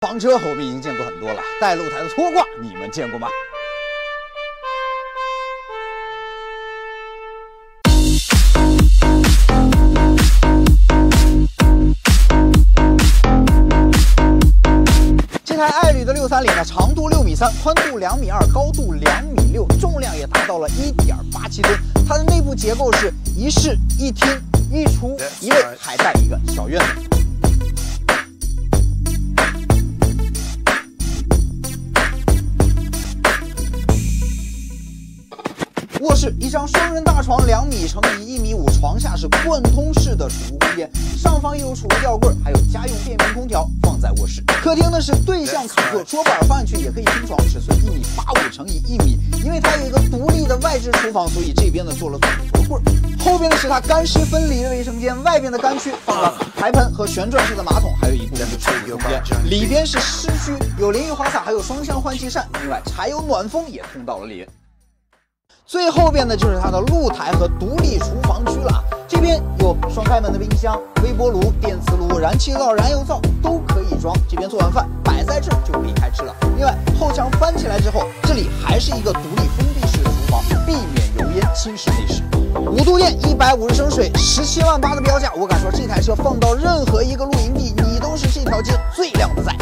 房车我们已经见过很多了，带露台的拖挂你们见过吗？这台爱旅的六三零呢，长度六米三，宽度两米二，高度两米六，重量也达到了一点八七吨。它的内部结构是一室一厅一厨一卫，还带一个小院子。卧室一张双人大床，两米乘以一米五，床下是贯通式的储物空间，上方有储物吊柜，还有家用变频空调放在卧室。客厅呢是对向卡座，桌板放进去也可以拼床，尺寸一米八五乘以一米。因为它有一个独立的外置厨房，所以这边呢做了组合柜。后边呢是它干湿分离的卫生间，外边的干区放了台盆和旋转式的马桶，还有一部分是储物空间。里边是湿区，有淋浴花洒，还有双向换气扇，另外柴油暖风也通到了里。最后边呢就是它的露台和独立厨房区了啊，这边有双开门的冰箱、微波炉、电磁炉、燃气灶、燃油灶都可以装。这边做完饭摆在这儿就可以开吃了。另外后墙翻起来之后，这里还是一个独立封闭式的厨房，避免油烟侵蚀内饰。五度电，一百五十升水，十七万八的标价，我敢说这台车放到任何一个露营地，你都是这条街最靓的仔。